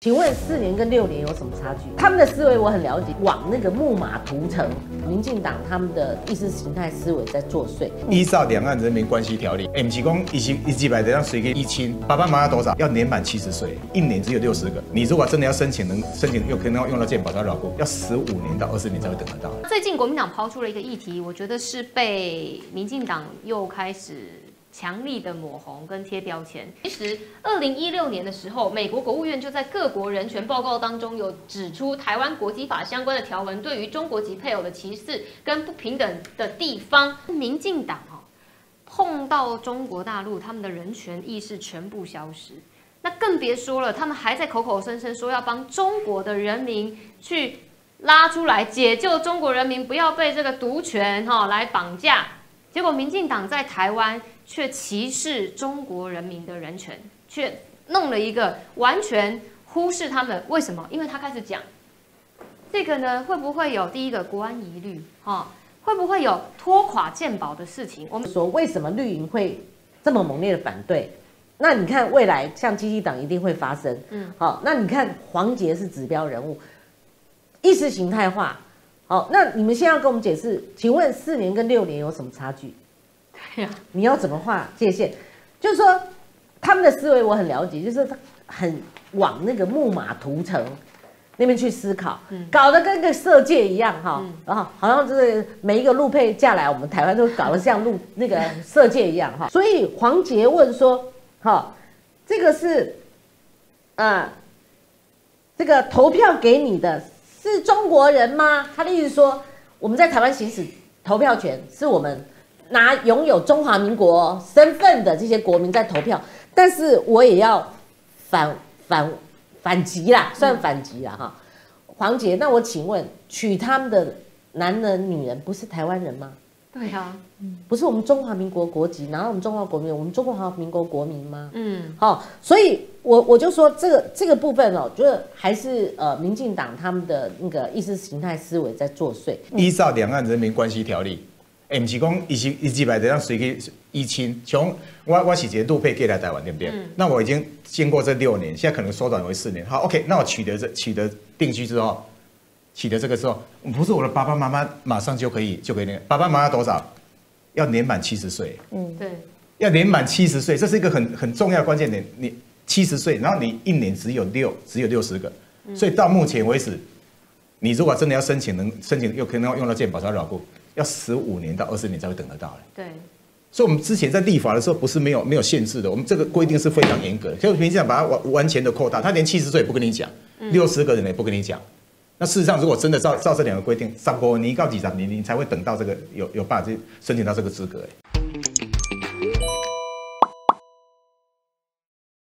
请问四年跟六年有什么差距？他们的思维我很了解，往那个木马屠城，民进党他们的意识形态思维在作祟。依照《两岸人民关系条例》，M 七公一七一几百的让谁给一亲，爸爸妈妈多少要年满七十岁，一年只有六十个。你如果真的要申请，能申请又可能要用到健保才老过，要十五年到二十年才会等得到。最近国民党抛出了一个议题，我觉得是被民进党又开始。强力的抹红跟贴标签。其实，二零一六年的时候，美国国务院就在各国人权报告当中有指出，台湾国际法相关的条文对于中国籍配偶的歧视跟不平等的地方，民进党哦碰到中国大陆，他们的人权意识全部消失。那更别说了，他们还在口口声声说要帮中国的人民去拉出来解救中国人民，不要被这个独权哈来绑架。结果，民进党在台湾。却歧视中国人民的人权，却弄了一个完全忽视他们。为什么？因为他开始讲这个呢，会不会有第一个国安疑虑？哈，会不会有拖垮健保的事情？我们说为什么绿营会这么猛烈的反对？那你看未来像基基党一定会发生。嗯，好，那你看黄杰是指标人物，意识形态化。好，那你们现在要跟我们解释，请问四年跟六年有什么差距？对呀你要怎么划界限？就是说，他们的思维我很了解，就是很往那个木马屠城那边去思考，搞得跟个色戒一样哈，然后好像就是每一个路配嫁来我们台湾都搞得像路那个色戒一样哈。所以黄杰问说：“哈，这个是啊，这个投票给你的是中国人吗？”他的意思说，我们在台湾行使投票权是我们。拿拥有中华民国身份的这些国民在投票，但是我也要反反反击啦，算反击啦哈。黄杰，那我请问，娶他们的男人女人不是台湾人吗？对呀，不是我们中华民国国籍，拿我们中华国民，我们中华民国国民吗？嗯，好，所以我我就说这个这个部分哦，觉得还是呃，民进党他们的那个意识形态思维在作祟。依照《两岸人民关系条例》。哎，不是讲一是一几百的让谁去移亲？从我我是直接陆配给来台湾，对不对？那我已经经过这六年，现在可能缩短为四年。好，OK，那我取得这取得定居之后，取得这个时候，不是我的爸爸妈妈马上就可以就可以那个爸爸妈妈多少？要年满七十岁。嗯，对，要年满七十岁，这是一个很很重要的关键点。你七十岁，然后你一年只有六只有六十个，所以到目前为止，你如果真的要申请，能申请又可能要用到健保才绕过。要十五年到二十年才会等得到嘞。对，所以我们之前在立法的时候不是没有没有限制的，我们这个规定是非常严格的。就平这样把它完完全的扩大，他连七十岁也不跟你讲，六十个人也不跟你讲。那事实上，如果真的照照这两个规定，三波你告几张，你你才会等到这个有有办法去申请到这个资格。